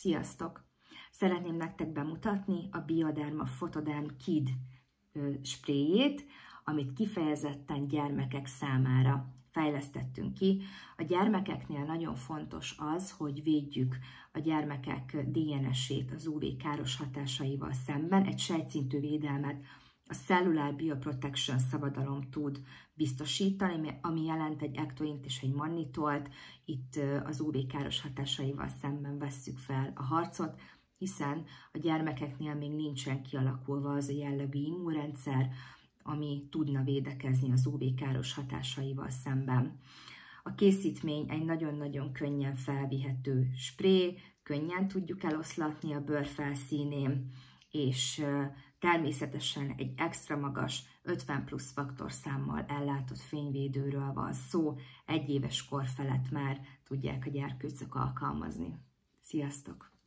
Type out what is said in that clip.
Sziasztok! Szeretném nektek bemutatni a Bioderma Photoderm Kid spréjét, amit kifejezetten gyermekek számára fejlesztettünk ki. A gyermekeknél nagyon fontos az, hogy védjük a gyermekek DNS-ét az UV káros hatásaival szemben, egy sejtszintű védelmet a Cellular Bioprotection szabadalom tud biztosítani, ami jelent egy ektoint és egy mannitolt. Itt az UV káros hatásaival szemben vesszük fel a harcot, hiszen a gyermekeknél még nincsen kialakulva az a jellegű immunrendszer, ami tudna védekezni az UV káros hatásaival szemben. A készítmény egy nagyon-nagyon könnyen felvihető spré, könnyen tudjuk eloszlatni a bőr felszínén, és természetesen egy extra magas 50 plusz faktorszámmal ellátott fényvédőről van szó, egy éves kor felett már tudják a gyerkőcök alkalmazni. Sziasztok!